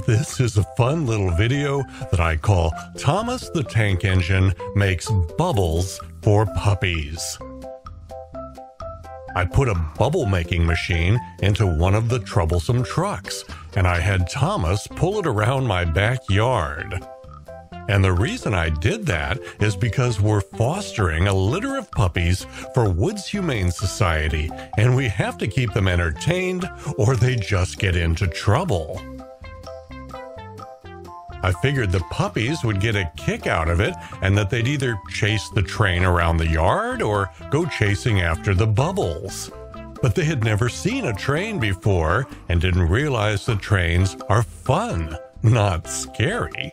This is a fun little video that I call Thomas the Tank Engine Makes Bubbles for Puppies. I put a bubble making machine into one of the troublesome trucks, and I had Thomas pull it around my backyard. And the reason I did that is because we're fostering a litter of puppies for Woods Humane Society, and we have to keep them entertained or they just get into trouble. I figured the puppies would get a kick out of it and that they'd either chase the train around the yard or go chasing after the bubbles. But they had never seen a train before and didn't realize that trains are fun, not scary.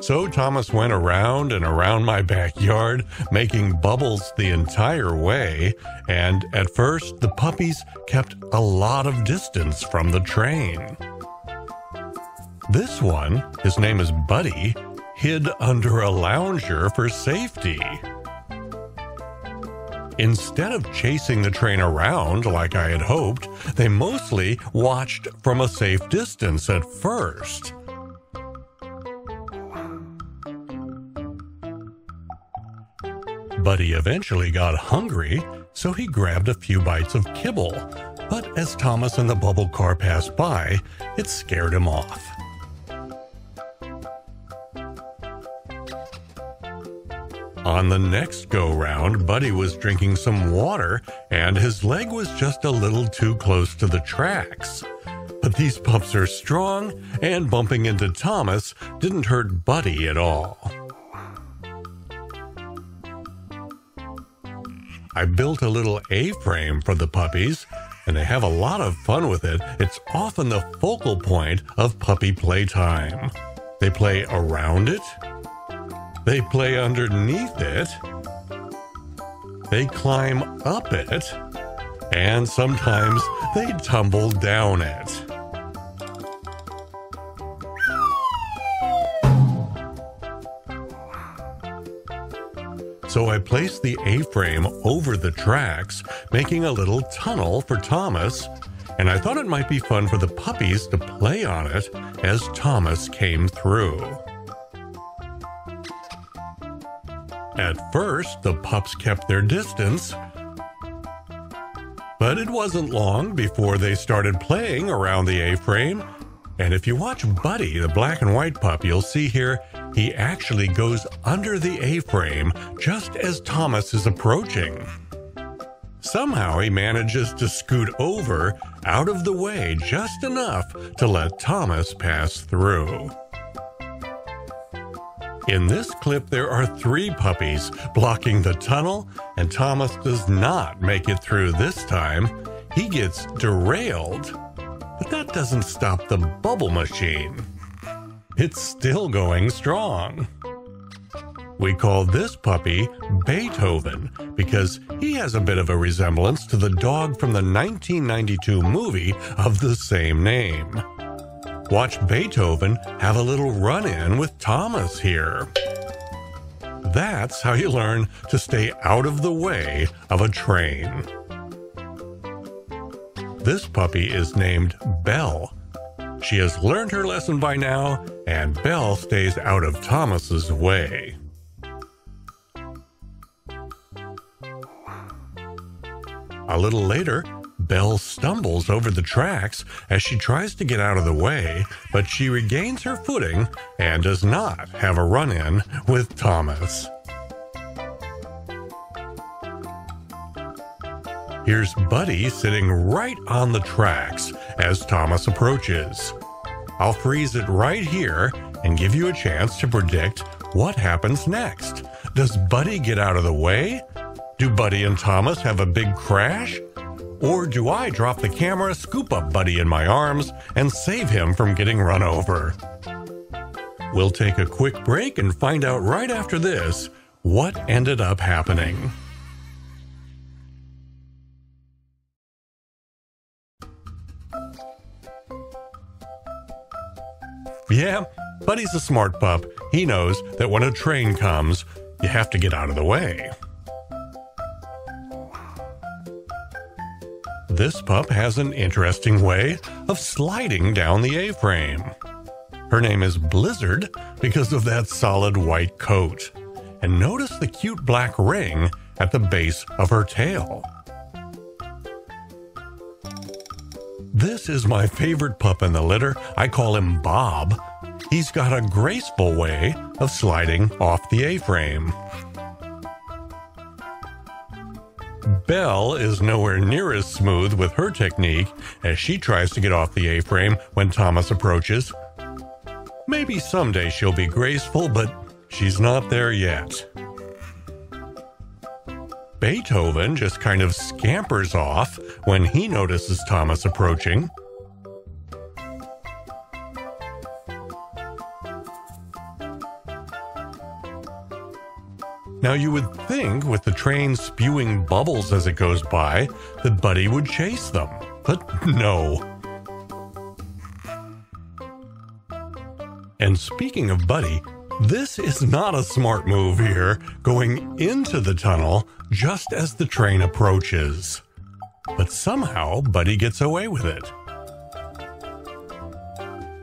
So Thomas went around and around my backyard, making bubbles the entire way, and at first the puppies kept a lot of distance from the train. This one, his name is Buddy, hid under a lounger for safety. Instead of chasing the train around like I had hoped, they mostly watched from a safe distance at first. Buddy eventually got hungry, so he grabbed a few bites of kibble. But as Thomas and the bubble car passed by, it scared him off. On the next go round, Buddy was drinking some water and his leg was just a little too close to the tracks. But these pups are strong, and bumping into Thomas didn't hurt Buddy at all. I built a little A frame for the puppies, and they have a lot of fun with it. It's often the focal point of puppy playtime. They play around it, they play underneath it. They climb up it. And sometimes they tumble down it. So I placed the A-frame over the tracks, making a little tunnel for Thomas, and I thought it might be fun for the puppies to play on it as Thomas came through. At first, the pups kept their distance, but it wasn't long before they started playing around the A-frame. And if you watch Buddy, the black and white pup, you'll see here he actually goes under the A-frame just as Thomas is approaching. Somehow he manages to scoot over out of the way just enough to let Thomas pass through. In this clip, there are three puppies blocking the tunnel, and Thomas does not make it through this time. He gets derailed. But that doesn't stop the bubble machine. It's still going strong. We call this puppy Beethoven because he has a bit of a resemblance to the dog from the 1992 movie of the same name. Watch Beethoven have a little run in with Thomas here. That's how you learn to stay out of the way of a train. This puppy is named Belle. She has learned her lesson by now, and Belle stays out of Thomas's way. A little later, Belle stumbles over the tracks as she tries to get out of the way, but she regains her footing and does not have a run in with Thomas. Here's Buddy sitting right on the tracks as Thomas approaches. I'll freeze it right here and give you a chance to predict what happens next. Does Buddy get out of the way? Do Buddy and Thomas have a big crash? Or do I drop the camera, scoop up Buddy in my arms, and save him from getting run over? We'll take a quick break and find out right after this what ended up happening. Yeah, Buddy's a smart pup. He knows that when a train comes, you have to get out of the way. This pup has an interesting way of sliding down the A-frame. Her name is Blizzard because of that solid white coat. And notice the cute black ring at the base of her tail. This is my favorite pup in the litter. I call him Bob. He's got a graceful way of sliding off the A-frame. Belle is nowhere near as smooth with her technique as she tries to get off the A-frame when Thomas approaches. Maybe someday she'll be graceful, but she's not there yet. Beethoven just kind of scampers off when he notices Thomas approaching. Now, you would think with the train spewing bubbles as it goes by that Buddy would chase them, but no. And speaking of Buddy, this is not a smart move here, going into the tunnel just as the train approaches. But somehow, Buddy gets away with it.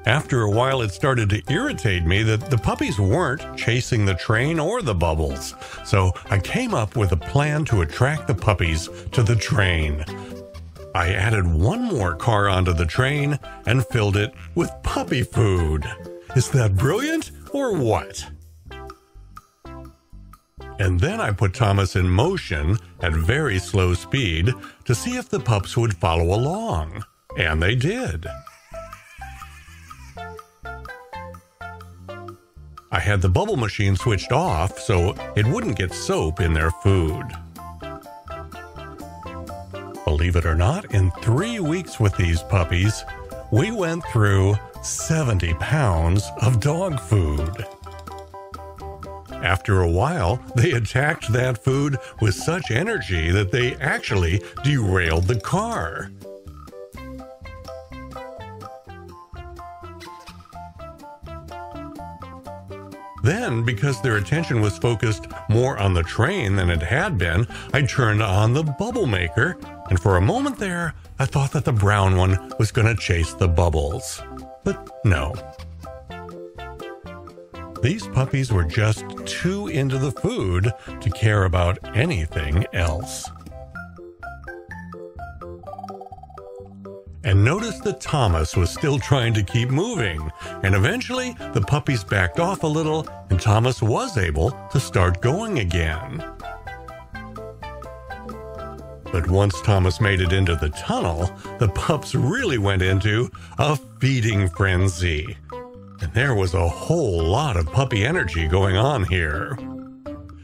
After a while, it started to irritate me that the puppies weren't chasing the train or the bubbles. So I came up with a plan to attract the puppies to the train. I added one more car onto the train and filled it with puppy food. Is that brilliant or what? And then I put Thomas in motion at very slow speed to see if the pups would follow along. And they did. I had the bubble machine switched off so it wouldn't get soap in their food. Believe it or not, in three weeks with these puppies, we went through 70 pounds of dog food. After a while, they attacked that food with such energy that they actually derailed the car. Then, because their attention was focused more on the train than it had been, I turned on the bubble maker, and for a moment there, I thought that the brown one was going to chase the bubbles. But no. These puppies were just too into the food to care about anything else. And noticed that Thomas was still trying to keep moving, and eventually the puppies backed off a little, and Thomas was able to start going again. But once Thomas made it into the tunnel, the pups really went into a feeding frenzy. And there was a whole lot of puppy energy going on here.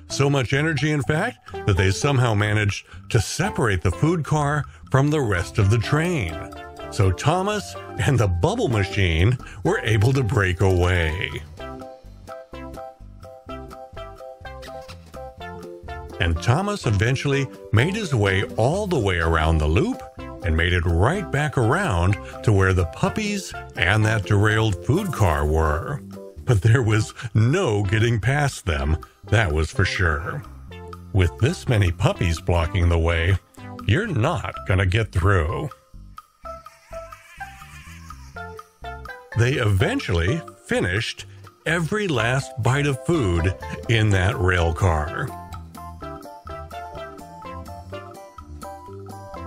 So much energy, in fact, that they somehow managed to separate the food car from the rest of the train. So Thomas and the bubble machine were able to break away. and Thomas eventually made his way all the way around the loop and made it right back around to where the puppies and that derailed food car were. But there was no getting past them, that was for sure. With this many puppies blocking the way, you're not gonna get through. They eventually finished every last bite of food in that rail car.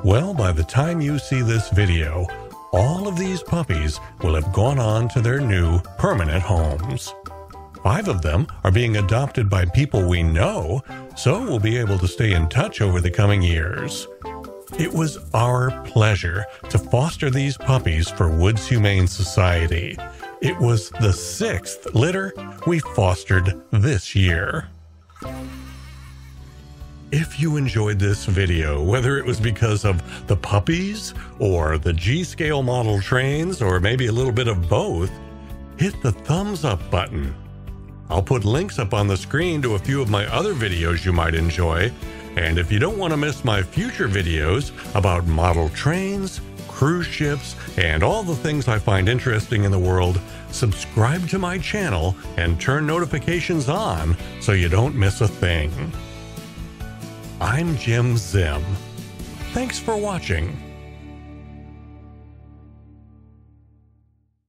Well, by the time you see this video, all of these puppies will have gone on to their new permanent homes. Five of them are being adopted by people we know, so we'll be able to stay in touch over the coming years. It was our pleasure to foster these puppies for Woods Humane Society. It was the sixth litter we fostered this year. If you enjoyed this video, whether it was because of the puppies or the G-scale model trains or maybe a little bit of both, hit the thumbs up button. I'll put links up on the screen to a few of my other videos you might enjoy, and if you don't want to miss my future videos about model trains, cruise ships, and all the things I find interesting in the world, subscribe to my channel and turn notifications on so you don't miss a thing. I'm Jim Zim. Thanks for watching.